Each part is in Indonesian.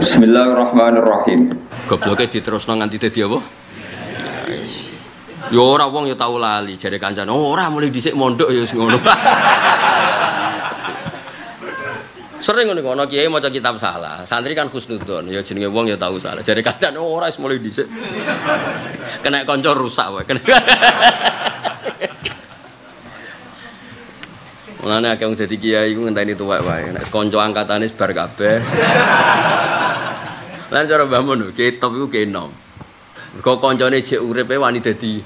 Bismillahirrahmanirrahim. Gobloke diterusno nganti dadi apa? Ya ora wong ya tau lali jare kancane. Oh, ora mulai dhisik mondok ya ngono. Sering ngono ana kiai maca kitab salah. Santri kan husnudzon, ya jenenge wong ya tau salah. Jare kancane oh, ora wis mulai dhisik. Kena kanca rusak wae. Mulane akeh wong dadi kiai iku ngenteni tuwek wae. Nek kanca angkatane bar kabeh. Lan cara Mbah Mun, kitab iku kenom. Mergo kancane jek uripe wani dadi.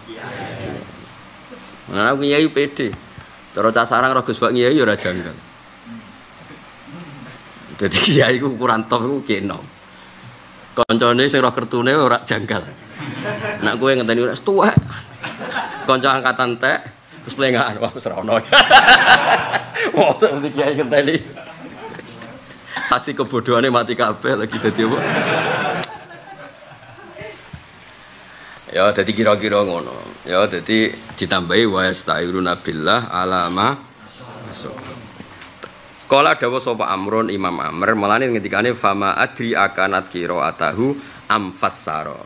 Nah, aku kiai pede. Cara cah sarang roh Gus Pak kiai ora janggal. Dadi kiai iku ukuran top iku kenom. Kancane sing roh kertune ora janggal. Nek kowe ngenteni wis tuwek. Kanca angkatan tek terus plengaan wah wis ora ono. Mosok kiai ngenteni. saksi kebodohannya mati kabeh lagi dadi apa ya dadi kira-kira ngono. Ya dadi ditambahi wa yastairuna billah alama masuk Kala dawa sapa Amrun Imam Amr melane ngendikane fama adri akanat qiraatahu am fassara.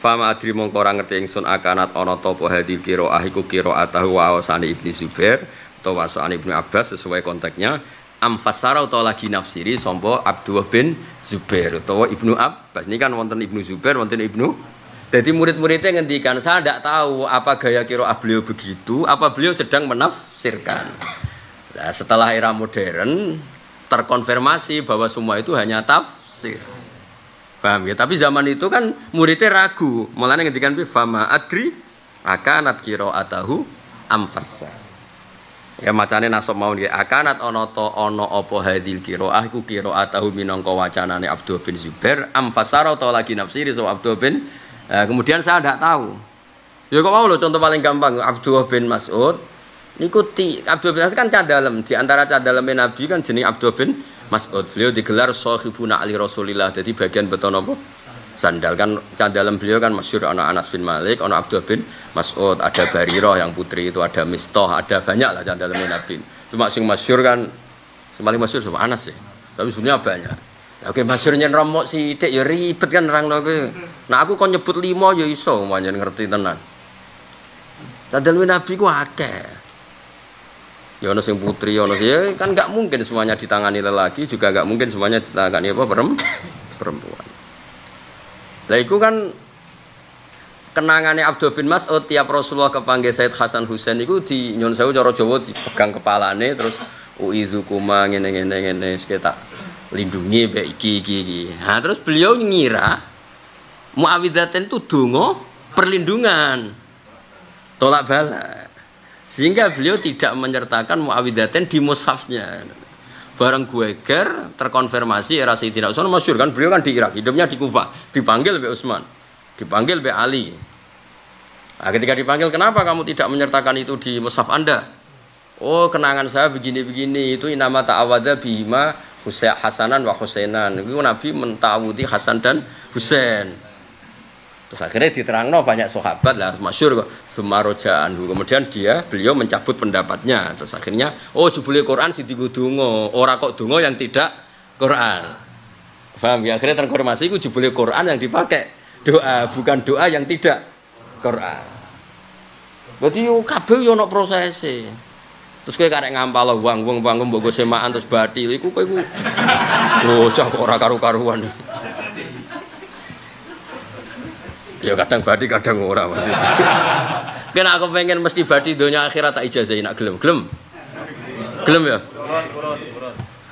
Fama adri mongko ora ngerti ingsun akanat ana ta apa hadil qiraah iku qiraatahu wa awsane Ibnu Zubair utawa wasane Ibnu Abbas sesuai konteksnya amfasara utawa lagi nafsiri sompo Abdullah bin Zubair. Utawa Ibnu Abbas. Ini kan wonten Ibnu Zubair wonten Ibnu jadi murid-muridnya ngendikan saya tidak tahu apa gaya kiroah beliau begitu apa beliau sedang menafsirkan. Nah, setelah era modern terkonfirmasi bahwa semua itu hanya tafsir. Paham ya? Tapi zaman itu kan muridnya ragu. Malah ngendikan fama adri akanat atahu amfasar Ya macane nasab mau nggih. Akanat ana ta ana apa hadil qiraah iku qiraatahu minangka wacanane Abdul bin Zubair am fasara ta lagi nafsiri so Abdul bin eh, kemudian saya tidak tahu. Ya kok mau lo contoh paling gampang Abdul bin Mas'ud niku ti Abdul bin Mas'ud kan cadalem di antara cadalem Nabi kan jenis Abdul bin Mas'ud. Beliau digelar sahibuna ali Rasulillah. Jadi bagian beton apa? sandal kan dalam beliau kan masyur anak Anas bin Malik, anak Abdul bin Mas'ud, ada Bariroh yang putri itu, ada Mistoh, ada banyak lah dalam Nabi. Cuma sing masyur kan, semaling masyur sama Anas ya. Tapi sebenarnya banyak. Nah, oke masyurnya romok si dek ya ribet kan orang lagi. Nah aku kok nyebut limo ya iso, banyak ngerti tenan. dalam Nabi ku akeh. Ya ono sing putri, ono ya, kan nggak mungkin semuanya ditangani lelaki, juga nggak mungkin semuanya ditangani apa perempuan. Lah iku kan kenangannya Abdul bin Mas'ud tiap Rasulullah kepanggil Said Hasan Husain itu di nyon sewu cara Jawa dipegang kepalane terus uizukuma ngene ngene ngene sekitar lindungi iki iki iki. Nah, terus beliau ngira Muawidaten itu donga perlindungan. Tolak bala. Sehingga beliau tidak menyertakan Muawidaten di mushafnya. Bareng gue ger terkonfirmasi era Sayyidina Utsman masyur kan? Beliau kan di Irak hidupnya di Kufah dipanggil oleh Utsman dipanggil oleh Ali. Nah, ketika dipanggil kenapa kamu tidak menyertakan itu di mushaf anda? Oh kenangan saya begini-begini. Itu nama ta'awada bima Husain Hasanan wa Husainan. Nabi mentawuti Hasan dan Husain Terus akhirnya diterangno banyak sahabat lah masyur kok Sumarojaan. Kemudian dia beliau mencabut pendapatnya. Terus akhirnya oh jubule Quran si dungo, ora kok dungo yang tidak Quran. Paham ya? Akhirnya terkonfirmasi itu jubule Quran yang dipakai doa bukan doa yang tidak Quran. Berarti yo kabeh yo ono prosese. Terus kowe karek ngampal wong wong wong mbok semaan terus batil iku kowe iku bocah kok ora karu-karuan. Ya kadang badi kadang ora maksudnya. Kena aku pengen mesti badi dunia akhirat tak ijazahin nak gelem. Gelem. Gelem ya?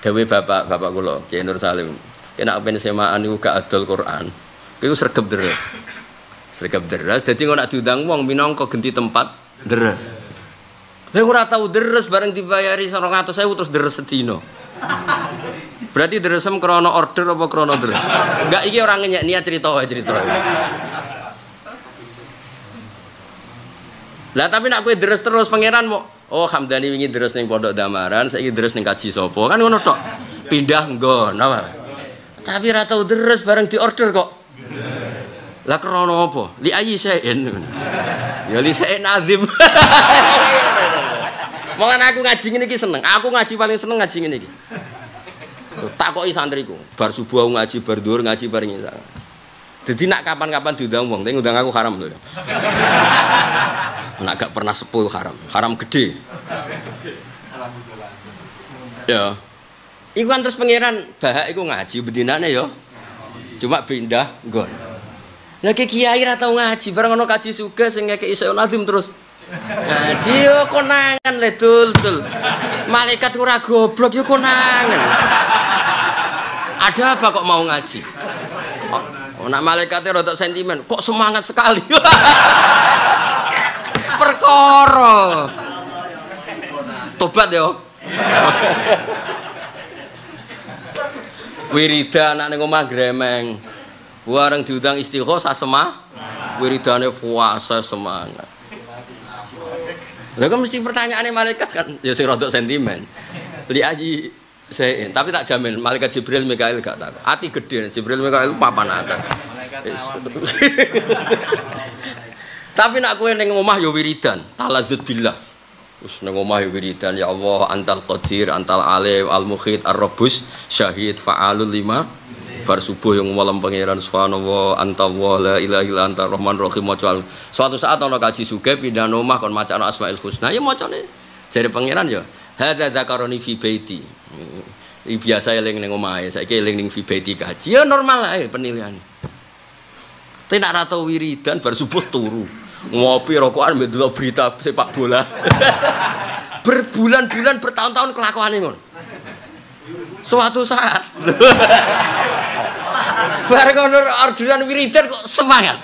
Dewi bapak bapak kula Kiai Nur Salim. Kena pengen semaan niku gak adol Quran. Iku sregep deres. Sregep deres dadi ngono nak diundang wong minangka genti tempat deres. Saya ora tahu deres bareng dibayari 200.000 terus deres sedino. Berarti deresem krono order apa krono deres? Enggak iki orang ngenyek niat cerita wae cerita. Lah tapi nak kue deres terus pangeran mau oh Hamdani wingi deres ning pondok Damaran, saiki deres ning kaji sopo kan ngono tok. Pindah nggon, apa? Tapi ra tau deres bareng di order kok. Lah krono apa? Li ayi sein. Ya li sein azim. Malah aku ngaji ngene iki seneng. Aku ngaji paling seneng ngaji ngene iki. Takoki santriku, bar subuh ngaji, bar dhuwur ngaji, bar ngisar. Jadi nak kapan-kapan diundang wong, tapi ngundang aku haram loh. Nak gak pernah sepul haram, haram gede. Ya. Iku kan terus pangeran bahak iku ngaji bedinane ya. Cuma pindah nggon. Lah kiai ra tau ngaji, bareng ono kaji suga sing ngekeki iso nazim terus ngaji yo konangan le dul dul. Malaikat ora goblok yo konangan. Ada apa kok mau ngaji? Oh, nak malaikatnya rada sentimen, kok semangat sekali. Perkara. Tobat yo. Wirida anak ning omah gremeng. Wareng diundang istighosah semah. Wiridane puasa semangat. Lah kan mesti pertanyaannya malaikat kan ya sing rada sentimen. Li aji saya, tapi tak jamin malaikat Jibril Mikail gak tak. Hati gede Jibril Mikail papan atas. Tapi nak kue neng omah yo ya wiridan, talazut billah. Terus neng omah ya wiridan ya Allah antal qadir, antal alim, al mukhid, ar rabus, syahid, fa'alul lima. Bar subuh yang malam pangeran subhanallah anta la ilaha illa anta rahman rahim maca Suatu saat ana kaji suge pindah omah kon maca asmaul husna ya macane jare pangeran ya hadza zakaroni fi baiti biasa eling ning omahe, saiki eling ning vibeti kaji. Ya normal ae penilaian. Tapi nak rata wiridan bar subuh turu. Ngopi rokokan mbek berita sepak bola. Berbulan-bulan bertahun-tahun kelakuan ngono. Suatu saat. Bareng ngono orderan wiridan kok semangat.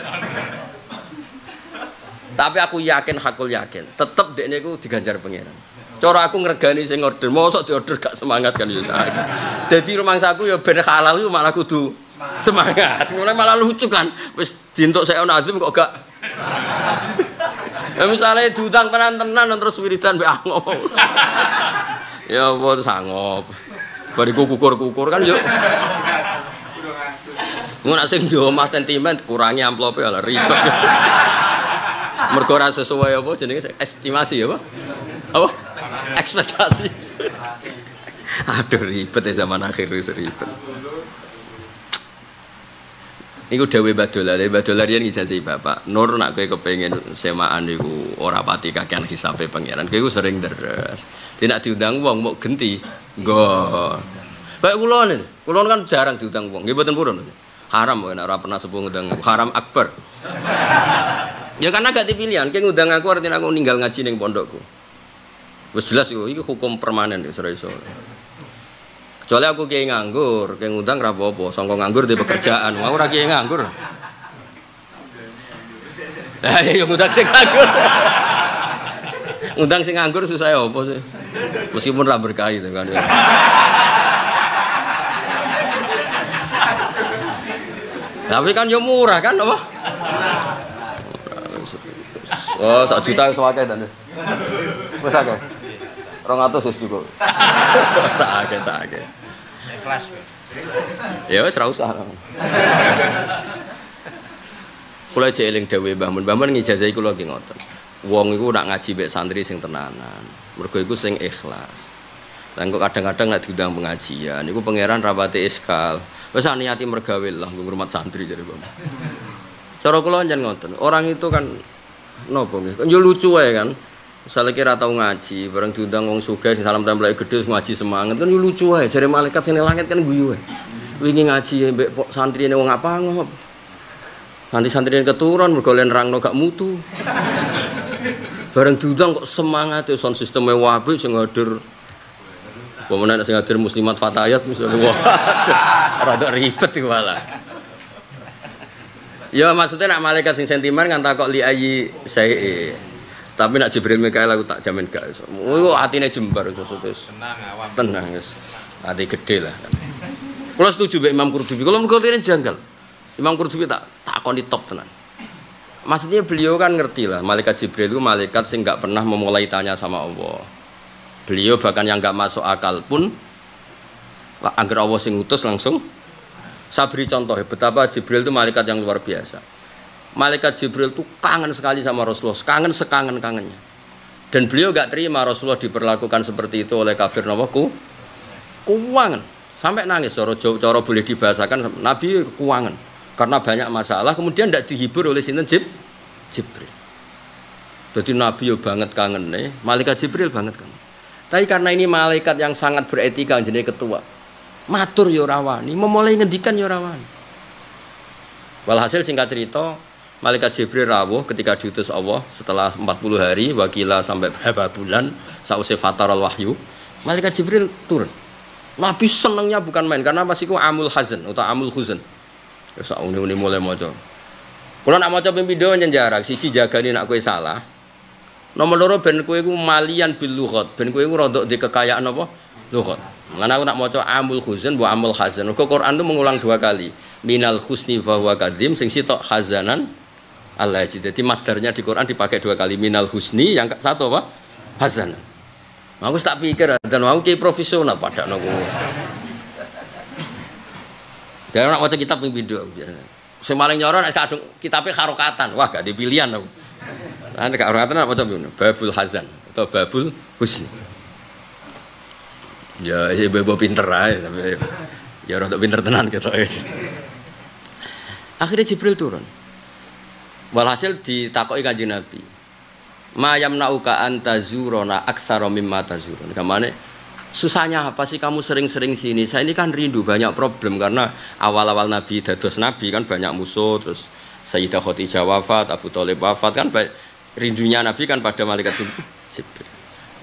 Tapi aku yakin, hakul yakin, tetep dekne iku diganjar pangeran. Cara aku ngregani sing order, mosok diorder gak semangat kan ya saiki. Dadi rumangsaku ya ben halal iku malah kudu semangat. Ngono malah lucu kan. Wis dientuk saya azim kok gak Ya misalnya diutang tenan-tenan terus wiridan mbek ngomong. ya apa sangop. Bariku kukur-kukur kan yuk. Ngono sing yo mas sentimen kurangi amplope lah ribet. Mergo sesuai apa jenenge estimasi ya, Pak? Apa? ekspektasi aduh ribet ya zaman akhir ribet Iku dewe badola, dewe badola dia ngijazih bapak. Nur nak kue kepengen semaan iku ora pati kakean hisape pangeran. Kue sering deres. Tidak diundang uang mau genti. Go. Kayak kulon ini, kulon kan jarang diundang uang. Gak betul purun. Haram kan, ora pernah sepuh ngundang. Haram akbar. ya karena gak dipilihan. Kayak ngundang aku artinya aku ninggal ngaji neng pondokku. Wes jelas yo iki hukum permanen ya iso. Kecuali aku kiai nganggur, kayak ngundang ra apa-apa, sangka nganggur di pekerjaan. Aku ora kiai nganggur. Lah ya ngundang sing nganggur. ngundang sing nganggur susah ya apa sih? Meskipun ra berkah itu kan. Tapi kan yo murah kan apa? Oh, sak juta sewakeh dan. Wes akeh. Rong atus wis cukup. Sakake sakake. Kelas. Ya wis ora usah. Kula jek eling dawuh Mbah Mun. Mbah Mun ngijazahi kula ki ngoten. Wong iku nak ngaji mek santri sing tenanan. Mergo iku sing ikhlas. Dan kok kadang-kadang nek diundang pengajian, iku pangeran rapati iskal. Wis niati mergawe lah ngurmat santri jadi Mbah. Cara kula njen ngoten. Orang itu kan nopo nggih? Kan yo lucu wae kan. Misalnya kira tahu ngaji, bareng diundang wong sugih salam tempel gede ngaji semangat kan lucu aja. Cari malaikat sini langit kan guyu ae. Wingi ngaji mbek ini wong apa ngop. Nanti santri ini keturun bergolen rangno gak mutu. Bareng diundang kok semangat ya sound sistemnya wabi sing hadir Pemenang sing hadir muslimat fatayat misalnya wah rada ribet iki malah. Ya maksudnya nak malaikat sing sentimen kan takok li ayi saya tapi nak Jibril Mikael aku tak jamin gak iso. Oh, atine jembar terus terus. Tenang awam. Tenang wis. Hati gede lah. Kalau setuju mbek Imam Qurtubi, kalau Qurtubi janggal. Imam Qurtubi tak tak di top tenan. Maksudnya beliau kan ngerti lah, malaikat Jibril itu malaikat sing nggak pernah memulai tanya sama Allah. Beliau bahkan yang nggak masuk akal pun agar Allah sing utus langsung saya beri contoh betapa Jibril itu malaikat yang luar biasa malaikat Jibril itu kangen sekali sama Rasulullah, kangen sekangen kangennya. Dan beliau gak terima Rasulullah diperlakukan seperti itu oleh kafir nawaku. Kuangan, Sampai nangis, coro, coro boleh dibahasakan, Nabi keuangan. Karena banyak masalah, kemudian tidak dihibur oleh sinten Jib, Jibril. Jadi Nabi yo banget kangen nih, malaikat Jibril banget kangen. Tapi karena ini malaikat yang sangat beretika jadi ketua, matur yo rawani, memulai ngendikan yo rawani. Walhasil singkat cerita, malaikat Jibril rawuh ketika diutus Allah setelah 40 hari, wakila sampai berapa bulan, sausai fatarul wahyu, malaikat Jibril turun. Nabi senangnya bukan main karena pasti ku amul hazan atau amul huzan. Ya sak uni mulai maca. Kalau nak maca nyen jarak siji jagani nak kowe salah. Nomor loro ben kowe iku malian bil lughat, ben kowe iku rada di kekayaan apa? Lughat. Ngene aku nak maca amul huzan wa amul hazan. Kok Quran itu mengulang dua kali. Minal husni fa huwa kadim sing sitok hazanan Allah jadi masdarnya di Quran dipakai dua kali minal husni yang satu apa hazanan Aku tak pikir dan mau kayak profesional pada nunggu. Dan orang baca kitab yang video biasa. Semaling nyoron kadung kitabnya karokatan. Wah gak dipilihan aku. Nah, karokatan apa macam? Babul Hazan atau Babul Husni. Ya, si bebo pinter aja, tapi ya orang pinter tenan gitu. Akhirnya Jibril turun. Walhasil ditakoki kanjeng Nabi mayam nauka antazurona aktsara mimma tazurun. Kamane susahnya apa sih kamu sering-sering sini? Saya ini kan rindu banyak problem karena awal-awal Nabi dados Nabi kan banyak musuh terus Sayyidah Khadijah wafat, Abu Thalib wafat kan rindunya Nabi kan pada malaikat Jibril.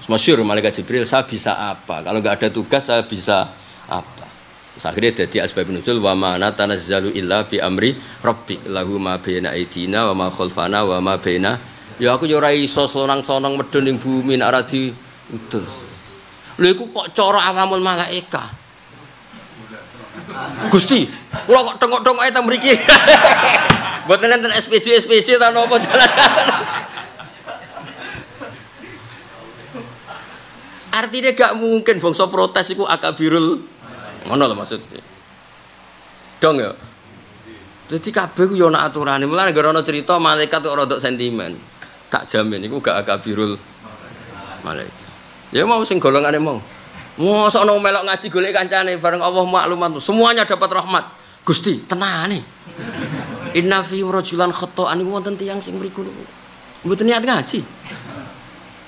Masyur malaikat Jibril saya bisa apa? Kalau nggak ada tugas saya bisa apa? Terus akhirnya jadi asbab nuzul wa ma natanazzalu illa bi amri rabbik lahu ma baina aidina wa ma khalfana wa ma baina Ya aku yo ora iso sonang-sonang medun ning bumi nek ora diutus. Lha iku kok cara awamul malaika. Gusti, kula kok tengok-tengok ta mriki. Mboten enten SPJ SPJ ta napa jalan. Artinya gak mungkin bangsa protes iku akabirul ngono lho maksudnya. Dong ya. Jadi kabeh ku yo ana aturane. Mulane gara ana cerita malaikat kok rodok sentimen tak jamin iku gak akabirul malaikat ya mau sing golongane mau Mosok ono melok ngaji golek kancane bareng Allah maklumat semuanya dapat rahmat. Gusti, tenane. Inna fi rajulan khata'an iku wonten tiyang sing mriku. Mboten niat ngaji.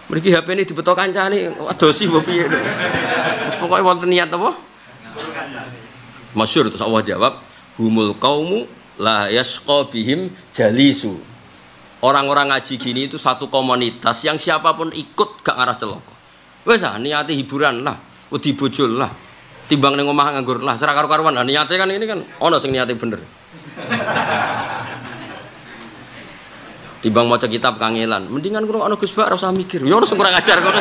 Mriki HP ini dibetok kancane adosi mbok piye. Pokoke wonten niat apa? Masyur terus Allah jawab, humul qaumu la yasqa bihim jalisu. Orang-orang ngaji gini itu satu komunitas yang siapa pun ikut gak ngarah celoko. Wes ah niati hiburan lah, wedi bojol lah. Timbang ning omah nganggur lah, serak karo-karuan. Nah, niate kan ini kan ono sing niate bener. Timbang maca kitab kangelan, mendingan kurang ono Gus Bak ora mikir. Ya ono sing kurang ajar kono.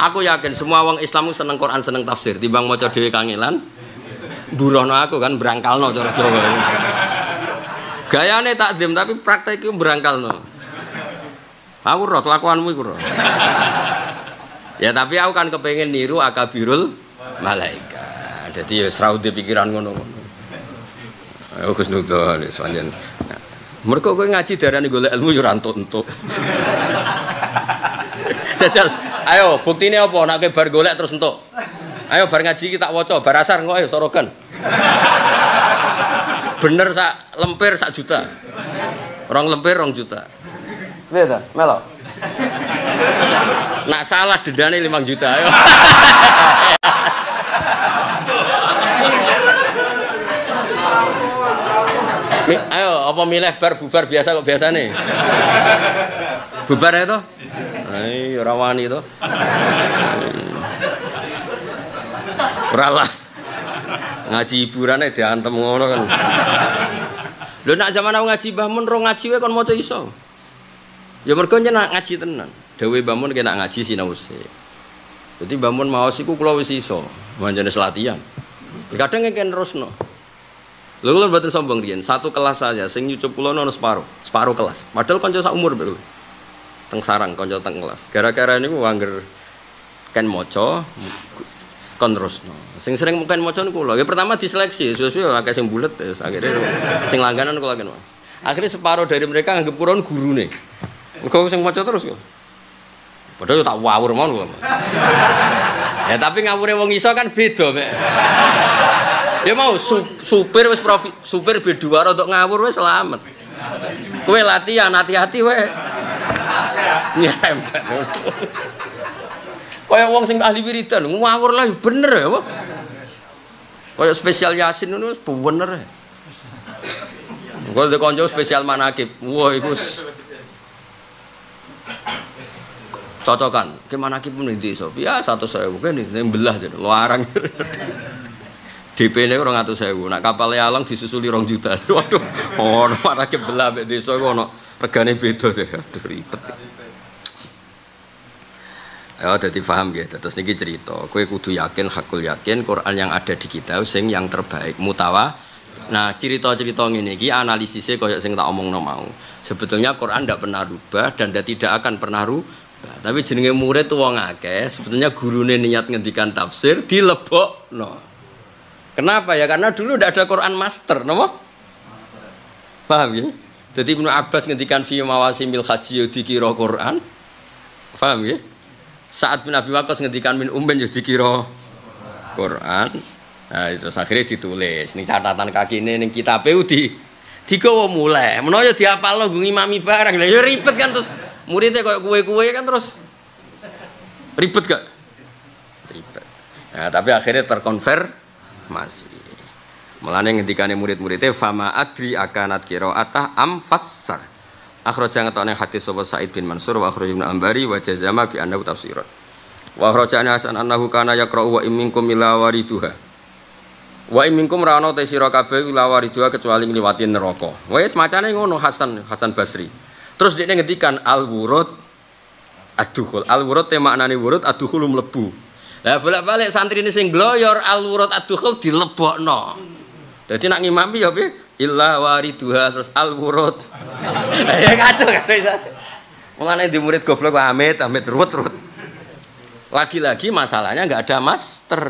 Aku yakin semua wong Islam seneng Quran, seneng tafsir. Timbang maca dhewe kangelan, burohno aku kan berangkalno cara Jawa. Gayane takdim tapi praktek itu berangkal no. Aku roh kelakuanmu roh. ya tapi aku kan kepengen niru akabirul malaikat. Jadi ya serau di pikiran ngono-ngono. Aku Gus Nudon pancen. Mereka kowe ngaji darani golek ilmu yo entuk-entuk. Jajal, ayo buktine apa? Nek bar golek terus entuk. Ayo bar ngaji kita waca, bar asar engko ayo sorogan bener sak lempir sak juta. Rong lempir rong juta. Lihat melo? Nak salah dendane limang juta ayo. Ayo apa milih bar bubar biasa kok biasa nih bubar ya toh ayo rawani toh Ralah ngaji hiburannya diantem ngono kan. Lho nak zaman aku ngaji Mbah Mun ngaji wae kon maca iso. Ya mergo nak ngaji tenan. Dewe Mbah kena ngaji sinau sik jadi Mbah mau siku kula wis iso. Manjane latihan. Kadang ngeken terusno. Lho kula mboten sombong riyen, satu kelas saja sing nyucup kula ono separo, separo kelas. Padahal kanca sak umur betul. Teng sarang kanca teng kelas. Gara-gara niku angger ken maca kon terusno. Sing sering mungkin maca niku kula. Ya pertama diseleksi, sesuai akeh sing bulet ya akhirnya sing langganan kula kan. Akhirnya separuh dari mereka anggap kurang gurune. Engko sing maca terus kok. Padahal tak wawur mon kula. Ya tapi ngawure wong iso kan beda, Mek. Ya mau su supir wis profi supir B2 untuk ngawur wis selamat. Kowe latihan hati-hati wae. Nyempet. Kaya wong sing ahli wiridan ngawur lah bener ya, apa? Kaya spesial Yasin ngono bener ya. De konco spesial manakib. Wah, iku cocokan. Ke manakib pun ndi iso. Ya 100.000 kan ini belah jadi larang. DP ini orang atau sewu. Nak kapal alang disusuli rong juta. Waduh, oh, manakib belah mek desa ono regane beda. Aduh ribet. Ya, jadi paham ya. Terus niki cerita. Kue kudu yakin, hakul yakin. Quran yang ada di kita, sing yang terbaik. Mutawa. Nah, cerita-cerita ini, analisisnya kaya sing tak omong no mau. Sebetulnya Quran tidak pernah rubah dan tidak akan pernah rubah. Tapi jenenge murid tuh wong akeh. Sebetulnya gurune niat ngendikan tafsir dilebok no. Kenapa ya? Karena dulu tidak ada Quran master, no? Paham ya? Jadi Ibnu Abbas ngendikan fi mawasimil haji dikira Quran. Paham ya? saat bin Abi Waqqas ngendikan min umben yo dikira Quran. Nah, itu akhirnya ditulis ning catatan kaki ini ning kitab di digawa mulai. Menawa yo diapalno nggo ngimami barang. Lah yo ribet kan terus muridnya kayak kue-kue kan terus ribet gak? Ribet. Nah, tapi akhirnya terkonfirmasi. Mulane ngendikane murid-muridnya fama adri akanat qiraatah am fassar. Akhraja ngetone hadis sapa Said bin Mansur wa akhraja Ibnu Ambari wa jazama bi annahu tafsiran. Wa akhraja Hasan annahu kana yaqra'u wa imminkum ila wariduha. Wa imminkum ra ana te sira kabeh ila wariduha kecuali ngliwati neraka. Wis macane ngono Hasan Hasan Basri. Terus dia ngetikan al wurud adukhul. Al wurud te maknane wurud adukhul mlebu. Lah bolak-balik santri ini sing gloyor al wurud adukhul dilebokno. Jadi nak ngimami ya piye? illa wariduha terus al wurud ya kacau kan bisa mulane di murid goblok amit amit ruwet ruwet lagi-lagi masalahnya nggak ada master.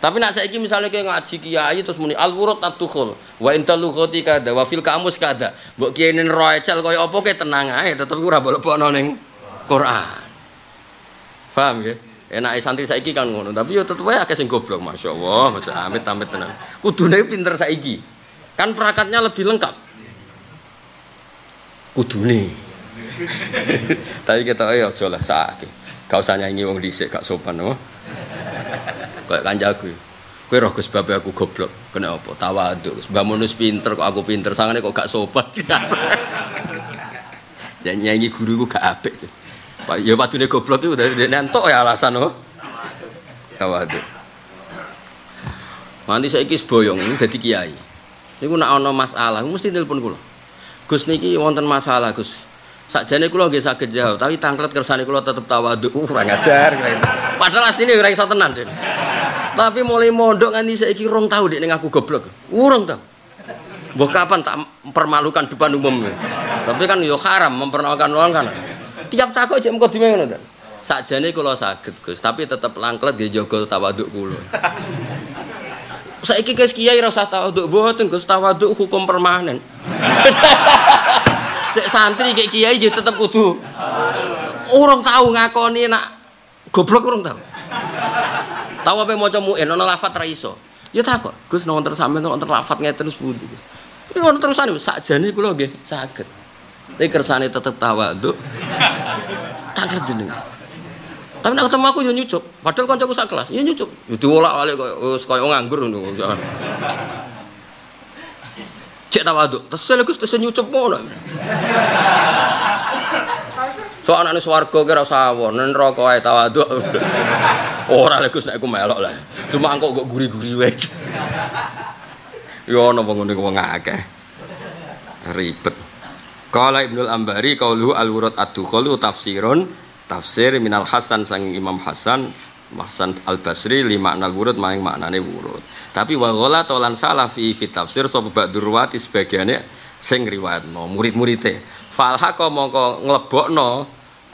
Tapi nak saiki misalnya kayak ngaji kiai terus muni al wurud atukhul wa inta lughati kada wa fil kamus kada. Mbok nen roecel kaya apa ke tenang ae tetep ora boleh ning Quran. Paham ya enak santri saiki kan ngono tapi yo tetep wae sing goblok masyaallah masya amit amit tenan kudune pinter saiki Kan perakatnya lebih lengkap. Kudune. Tapi kita ayo aja lah sakit. Gak usah nyanyi wong dhisik gak sopan no. Kayak kanjaku. Kowe roh Gus babe aku goblok. Kena apa? Tawaduk. Mbah Munus pinter kok aku pinter sangane kok gak sopan. Ya nyanyi guruku gak apik. Pak ya patune goblok itu dari nentok ya alasan no. Tawaduk. Nanti saya kis boyong, jadi kiai. Niku nak ana masalah mesti telepon kula. Gus niki wonten masalah Gus. Sakjane kula nggih saged jawab, tapi tangklet kersane kula tetep tawadhu. Uh, ora ngajar. Padahal asline ora iso tenan, Den. Tapi mulai mondok nganti saiki rong tau dek ning aku goblok. Urung tau. Mbok kapan tak permalukan depan umum. Tapi kan yo haram mempermalukan orang kan. Tiap takut jek mengko dime ngono, Den. Sakjane kula saged, Gus, tapi tetep langklet nggih jaga tawadhu kula. Saiki guys kiai rasa tawaduk mboten Gus tawaduk hukum permanen. Cek santri kayak kiai jadi tetep kudu. Orang tahu ngakoni nak goblok orang tahu. Tahu apa mau comu ana lafat ra iso. Ya takut. Gus nonton sampean nonton lafat ngeten terus pundi. Ini ono terusane sakjane kula nggih saged. Tapi kersane tetep tawaduk. Tak jeneng. Tapi nak ketemu aku yo nyucup. Padahal kancaku sak kelas, yo nyucup. Yo diolak-alik koyo wis koyo nganggur ngono. Cek tawaduk, saya Gus terus nyucup ngono. So anaknya swarga kira sawon, nen rokok ae tawaduk. Ora lek Gus nek aku melok lah. Cuma engko kok guri-guri wae. Yo ono wong ngene wong akeh. Ribet. Qala Ibnul Ambari qauluhu al-wurud ad-dukhul tafsirun tafsir minal Hasan sang Imam Hasan Hasan Al Basri lima anal wurud maing maknane wurud. Tapi wagola tolan salah fi fi tafsir sapa ba'durwati sebagiannya sing riwayatno murid-muride. Fal haqa mongko nglebokno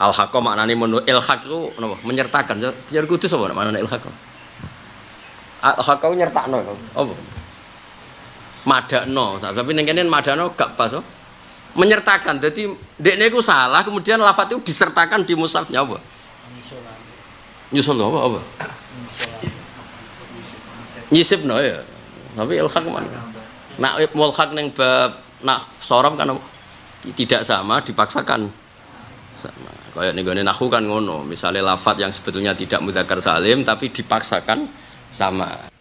al haqa maknane menu ilhaq itu napa? Menyertakan. Jar kudus apa maknane ilhaq al haqa nyertakno apa? Madakno. Tapi ning kene madakno gak pas oh menyertakan. Jadi dekne itu salah, kemudian lafat itu disertakan di musafnya apa? Nyusul apa? Apa? Nyisip no ya. Tapi ilhak mana? Nak mulhak neng bab nak sorab kan tidak sama dipaksakan sama. Kayak nih nahu kan ngono. Misalnya lafat yang sebetulnya tidak mudakar salim tapi dipaksakan sama.